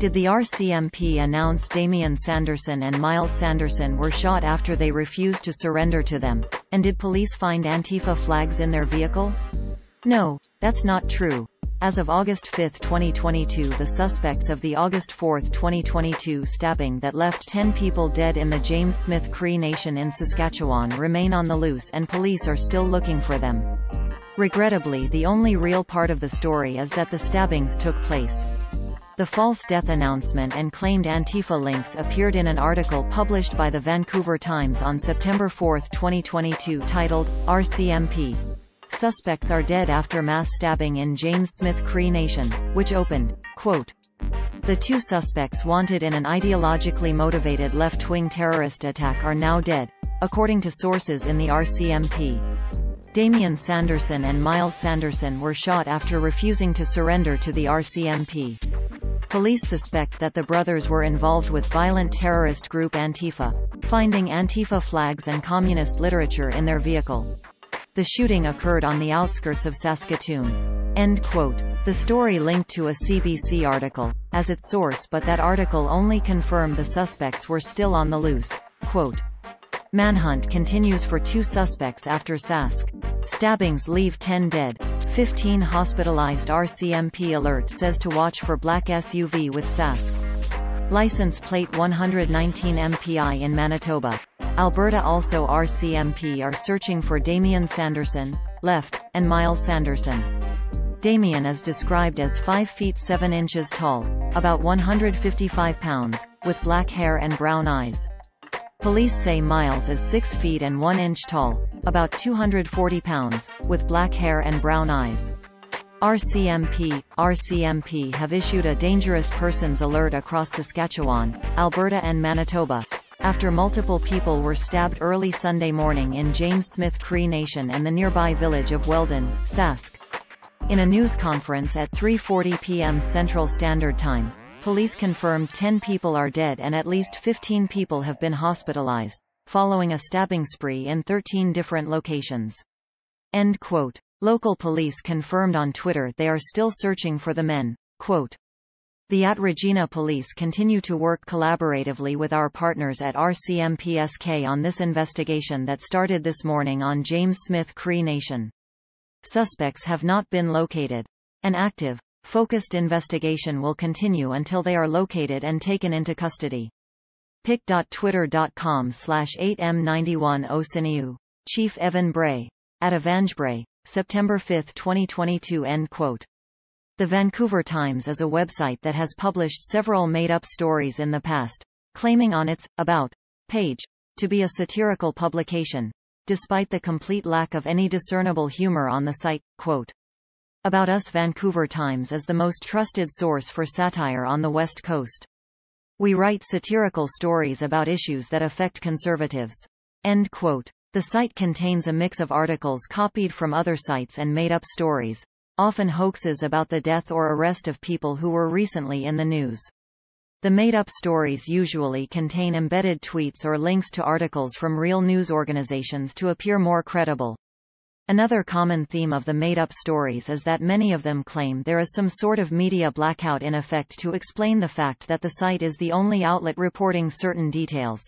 Did the RCMP announce Damien Sanderson and Myles Sanderson were shot after they refused to surrender to them? And did police find Antifa flags in their vehicle? No, that's not true. As of August 5, 2022 the suspects of the August 4, 2022 stabbing that left 10 people dead in the James Smith Cree Nation in Saskatchewan remain on the loose and police are still looking for them. Regrettably the only real part of the story is that the stabbings took place. The false death announcement and claimed Antifa links appeared in an article published by the Vancouver Times on September 4, 2022 titled, RCMP. Suspects are dead after mass stabbing in James Smith Cree Nation, which opened, quote, the two suspects wanted in an ideologically motivated left-wing terrorist attack are now dead, according to sources in the RCMP. Damien Sanderson and Myles Sanderson were shot after refusing to surrender to the RCMP. Police suspect that the brothers were involved with violent terrorist group Antifa, finding Antifa flags and communist literature in their vehicle. The shooting occurred on the outskirts of Saskatoon. End quote. The story linked to a CBC article, as its source but that article only confirmed the suspects were still on the loose. Quote. Manhunt continues for two suspects after Sask. Stabbings leave 10 dead. 15 hospitalized RCMP alert says to watch for black SUV with Sask. License plate 119 MPI in Manitoba. Alberta also RCMP are searching for Damien Sanderson, left, and Myles Sanderson. Damien is described as 5 feet 7 inches tall, about 155 pounds, with black hair and brown eyes. Police say Myles is 6 feet and 1 inch tall, about 240 pounds, with black hair and brown eyes. RCMP, RCMP have issued a dangerous persons alert across Saskatchewan, Alberta and Manitoba, after multiple people were stabbed early Sunday morning in James Smith Cree Nation and the nearby village of Weldon, Sask. In a news conference at 3.40 p.m. Central Standard Time, police confirmed 10 people are dead and at least 15 people have been hospitalized, following a stabbing spree in 13 different locations. End quote. Local police confirmed on Twitter they are still searching for the men. Quote, the at Regina Police continue to work collaboratively with our partners at RCMPSK on this investigation that started this morning on James Smith Cree Nation. Suspects have not been located. An active, focused investigation will continue until they are located and taken into custody. pic.twitter.com slash 8m91 Osiniu. Chief Evan Bray. At Evangebray. September 5, 2022 End quote. The Vancouver Times is a website that has published several made-up stories in the past, claiming on its About page to be a satirical publication, despite the complete lack of any discernible humor on the site. Quote, About Us Vancouver Times is the most trusted source for satire on the West Coast. We write satirical stories about issues that affect conservatives. End quote. The site contains a mix of articles copied from other sites and made-up stories, often hoaxes about the death or arrest of people who were recently in the news. The made-up stories usually contain embedded tweets or links to articles from real news organizations to appear more credible. Another common theme of the made-up stories is that many of them claim there is some sort of media blackout in effect to explain the fact that the site is the only outlet reporting certain details.